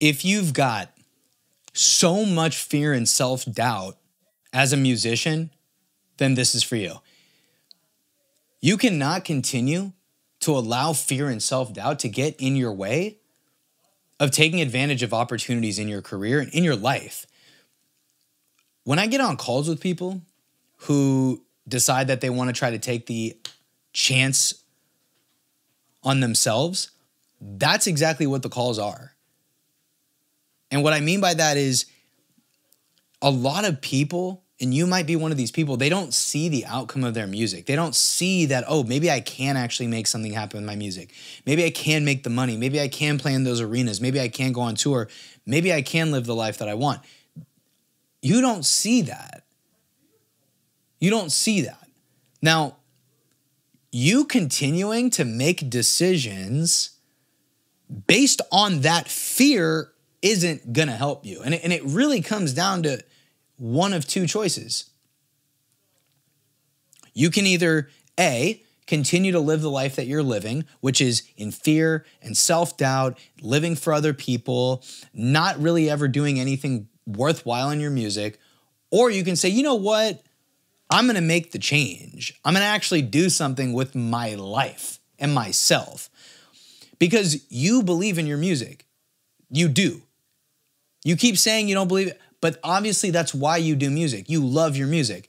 if you've got so much fear and self doubt as a musician, then this is for you. You cannot continue to allow fear and self doubt to get in your way of taking advantage of opportunities in your career and in your life. When I get on calls with people who decide that they want to try to take the chance on themselves, that's exactly what the calls are. And what I mean by that is a lot of people, and you might be one of these people, they don't see the outcome of their music. They don't see that, oh, maybe I can actually make something happen with my music. Maybe I can make the money. Maybe I can play in those arenas. Maybe I can go on tour. Maybe I can live the life that I want. You don't see that. You don't see that. Now, you continuing to make decisions based on that fear isn't gonna help you. And it, and it really comes down to one of two choices. You can either A, continue to live the life that you're living, which is in fear and self doubt, living for other people, not really ever doing anything worthwhile in your music. Or you can say, you know what? I'm gonna make the change. I'm gonna actually do something with my life and myself because you believe in your music. You do. You keep saying you don't believe it, but obviously that's why you do music. You love your music.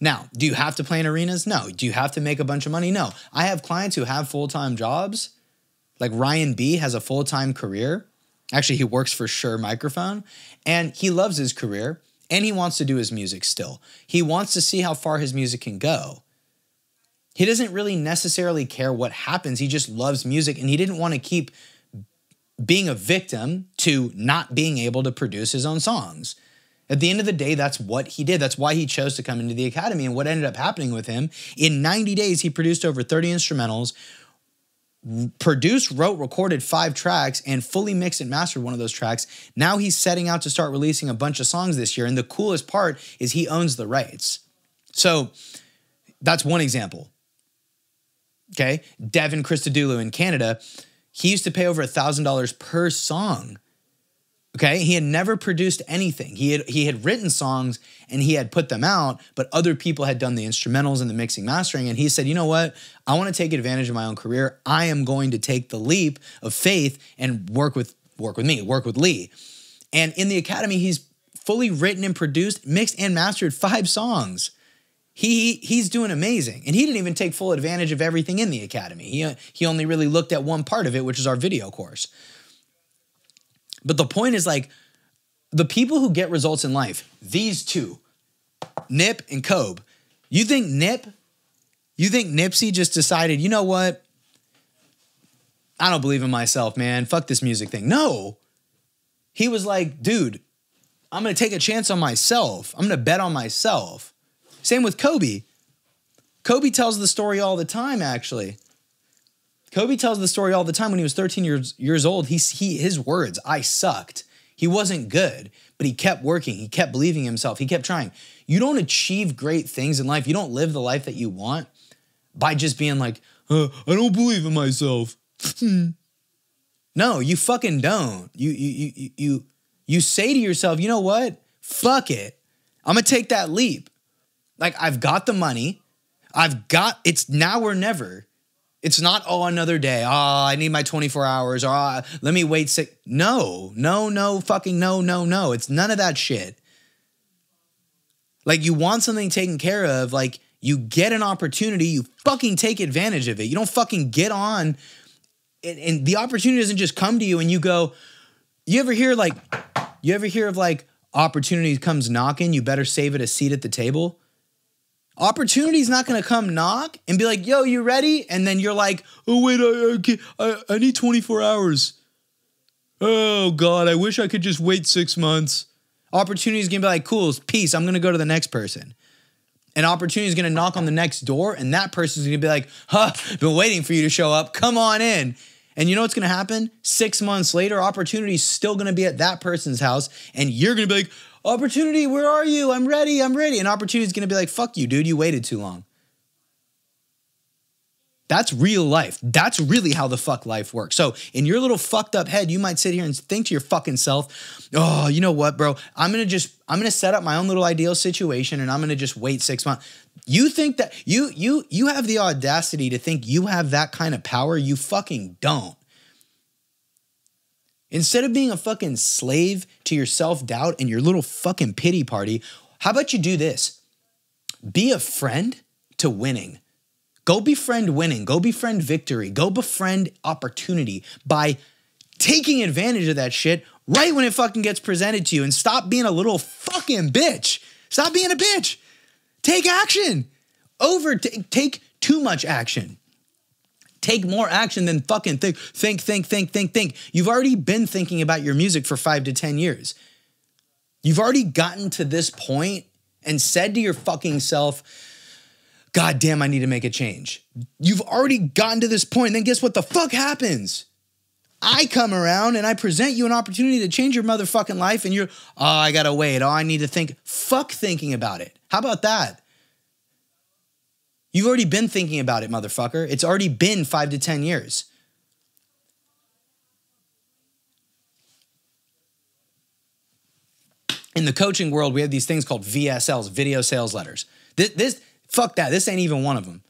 Now, do you have to play in arenas? No. Do you have to make a bunch of money? No. I have clients who have full time jobs. Like Ryan B has a full time career. Actually, he works for Shure Microphone and he loves his career and he wants to do his music still. He wants to see how far his music can go. He doesn't really necessarily care what happens. He just loves music and he didn't want to keep being a victim to not being able to produce his own songs. At the end of the day, that's what he did. That's why he chose to come into the academy. And what ended up happening with him in 90 days, he produced over 30 instrumentals, produced, wrote, recorded five tracks, and fully mixed and mastered one of those tracks. Now he's setting out to start releasing a bunch of songs this year. And the coolest part is he owns the rights. So that's one example. Okay. Devin Christodoulou in Canada he used to pay over a $1,000 per song. Okay, he had never produced anything. He had he had written songs and he had put them out, but other people had done the instrumentals and the mixing mastering and he said, "You know what? I want to take advantage of my own career. I am going to take the leap of faith and work with work with me, work with Lee." And in the academy, he's fully written and produced, mixed and mastered five songs he he's doing amazing. And he didn't even take full advantage of everything in the academy. He, he only really looked at one part of it which is our video course. But the point is like the people who get results in life these two nip and kobe you think nip you think nipsey just decided you know what? I don't believe in myself man. Fuck this music thing. No. He was like dude i'm gonna take a chance on myself. I'm gonna bet on myself same with Kobe. Kobe tells the story all the time, actually. Kobe tells the story all the time when he was 13 years, years old. He, he, his words, I sucked. He wasn't good, but he kept working. He kept believing himself. He kept trying. You don't achieve great things in life. You don't live the life that you want by just being like, uh, I don't believe in myself. no, you fucking don't. You, you, you, you, you say to yourself, you know what? Fuck it. I'm going to take that leap. Like I've got the money. I've got it's now or never. It's not oh another day. Oh, I need my 24 hours or oh, let me wait six. No, no, no, fucking no, no, no. It's none of that shit. Like you want something taken care of, like you get an opportunity, you fucking take advantage of it. You don't fucking get on and, and the opportunity doesn't just come to you and you go, you ever hear like you ever hear of like opportunity comes knocking, you better save it a seat at the table? Opportunity's not gonna come knock and be like, "Yo, you ready?" And then you're like, "Oh wait, I I, I need 24 hours." Oh God, I wish I could just wait six months. Opportunity's gonna be like, "Cool, peace. I'm gonna go to the next person." And opportunity is gonna knock on the next door, and that person's gonna be like, "Huh, been waiting for you to show up. Come on in." And you know what's gonna happen? Six months later, opportunity's still gonna be at that person's house, and you're gonna be like, Opportunity, where are you? I'm ready. I'm ready. And opportunity is going to be like, fuck you, dude. You waited too long. That's real life. That's really how the fuck life works. So, in your little fucked up head, you might sit here and think to your fucking self, oh, you know what, bro? I'm gonna just, I'm gonna set up my own little ideal situation and I'm gonna just wait six months. You think that you you you have the audacity to think you have that kind of power? You fucking don't. Instead of being a fucking slave to your self doubt and your little fucking pity party, how about you do this? Be a friend to winning. Go befriend winning, go befriend victory, go befriend opportunity by taking advantage of that shit right when it fucking gets presented to you and stop being a little fucking bitch. Stop being a bitch. Take action. Over take too much action. Take more action than fucking think, think, think, think, think, think. You've already been thinking about your music for five to 10 years. You've already gotten to this point and said to your fucking self, God damn, I need to make a change. You've already gotten to this point. Then guess what the fuck happens? I come around and I present you an opportunity to change your motherfucking life, and you're, oh, I gotta wait. Oh, I need to think. Fuck thinking about it. How about that? You've already been thinking about it, motherfucker. It's already been five to 10 years. In the coaching world, we have these things called VSLs, video sales letters. This, this Fuck that. This ain't even one of them.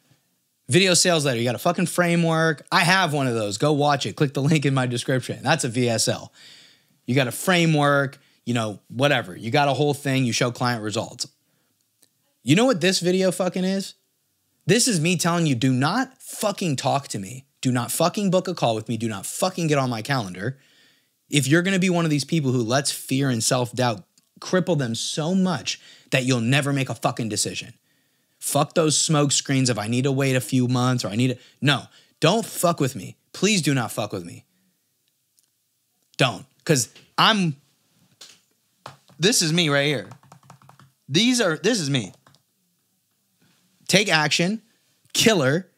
Video sales letter. You got a fucking framework. I have one of those. Go watch it. Click the link in my description. That's a VSL. You got a framework, you know, whatever. You got a whole thing. You show client results. You know what this video fucking is? This is me telling you do not fucking talk to me. Do not fucking book a call with me. Do not fucking get on my calendar. If you're going to be one of these people who lets fear and self doubt cripple them so much that you'll never make a fucking decision. Fuck those smoke screens if I need to wait a few months or I need to. No, don't fuck with me. Please do not fuck with me. Don't. Because I'm. This is me right here. These are. This is me. Take action, killer.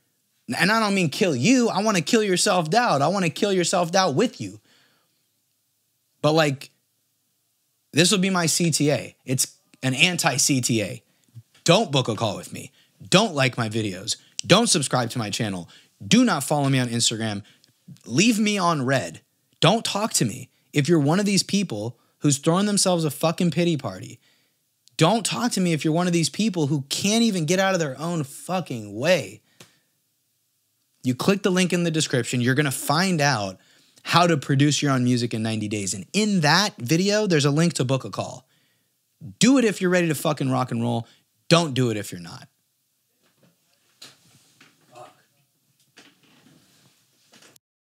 And I don't mean kill you. I want to kill your self doubt. I want to kill your self doubt with you. But like, this will be my CTA. It's an anti CTA. Don't book a call with me. Don't like my videos. Don't subscribe to my channel. Do not follow me on Instagram. Leave me on read. Don't talk to me. If you're one of these people who's throwing themselves a fucking pity party, don't talk to me if you're one of these people who can't even get out of their own fucking way. You click the link in the description, you're gonna find out how to produce your own music in 90 days. And in that video, there's a link to book a call. Do it if you're ready to fucking rock and roll. Don't do it if you're not.